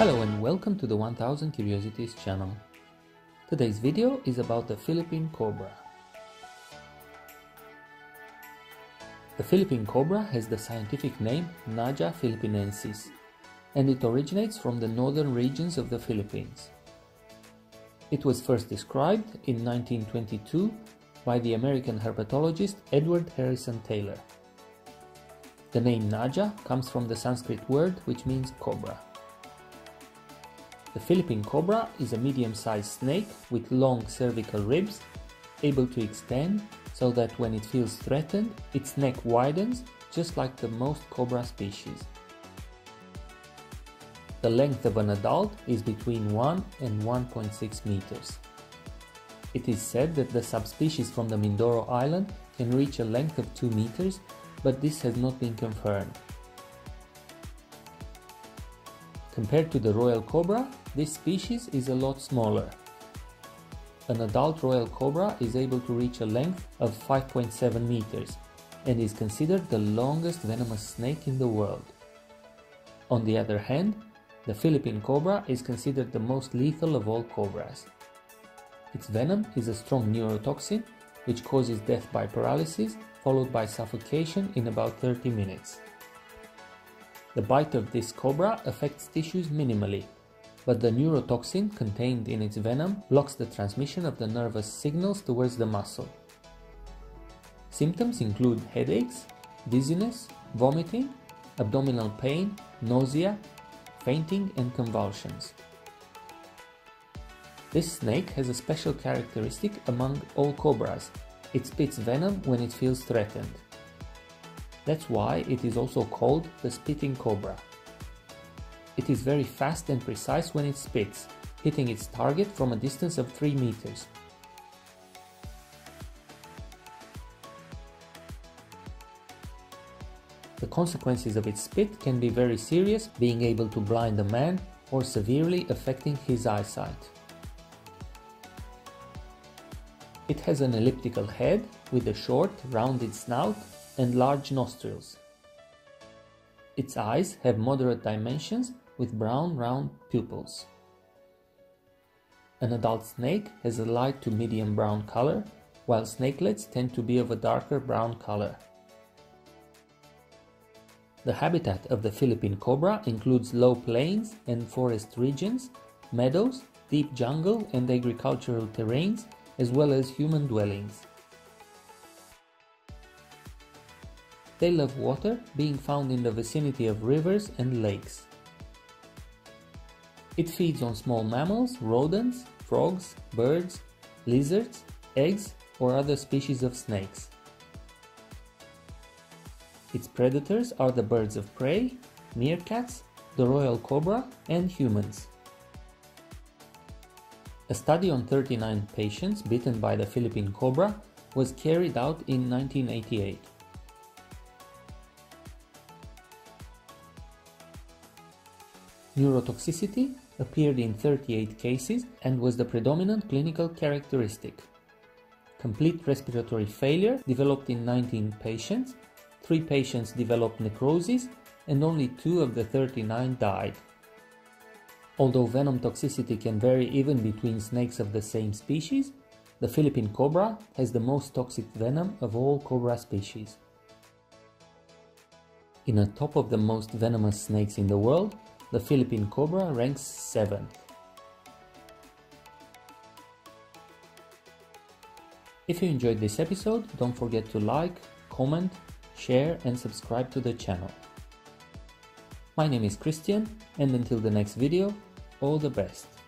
Hello and welcome to the 1000 Curiosities channel. Today's video is about the Philippine cobra. The Philippine cobra has the scientific name Naja philippinensis and it originates from the northern regions of the Philippines. It was first described in 1922 by the American herpetologist Edward Harrison Taylor. The name Naja comes from the Sanskrit word which means cobra. The Philippine cobra is a medium-sized snake with long cervical ribs, able to extend so that when it feels threatened, its neck widens just like the most cobra species. The length of an adult is between 1 and 1.6 meters. It is said that the subspecies from the Mindoro island can reach a length of 2 meters, but this has not been confirmed. Compared to the royal cobra, this species is a lot smaller. An adult royal cobra is able to reach a length of 5.7 meters and is considered the longest venomous snake in the world. On the other hand, the Philippine cobra is considered the most lethal of all cobras. Its venom is a strong neurotoxin which causes death by paralysis followed by suffocation in about 30 minutes. The bite of this cobra affects tissues minimally, but the neurotoxin contained in its venom blocks the transmission of the nervous signals towards the muscle. Symptoms include headaches, dizziness, vomiting, abdominal pain, nausea, fainting and convulsions. This snake has a special characteristic among all cobras. It spits venom when it feels threatened. That's why it is also called the spitting cobra. It is very fast and precise when it spits, hitting its target from a distance of 3 meters. The consequences of its spit can be very serious, being able to blind a man or severely affecting his eyesight. It has an elliptical head with a short, rounded snout and large nostrils. Its eyes have moderate dimensions with brown round pupils. An adult snake has a light to medium brown color, while snakelets tend to be of a darker brown color. The habitat of the Philippine cobra includes low plains and forest regions, meadows, deep jungle and agricultural terrains, as well as human dwellings. They love water, being found in the vicinity of rivers and lakes. It feeds on small mammals, rodents, frogs, birds, lizards, eggs, or other species of snakes. Its predators are the birds of prey, meerkats, the royal cobra, and humans. A study on 39 patients bitten by the Philippine cobra was carried out in 1988. Neurotoxicity appeared in 38 cases and was the predominant clinical characteristic. Complete respiratory failure developed in 19 patients, 3 patients developed necrosis, and only 2 of the 39 died. Although venom toxicity can vary even between snakes of the same species, the Philippine cobra has the most toxic venom of all cobra species. In a top of the most venomous snakes in the world, the Philippine cobra ranks 7th. If you enjoyed this episode, don't forget to like, comment, share and subscribe to the channel. My name is Christian and until the next video, all the best.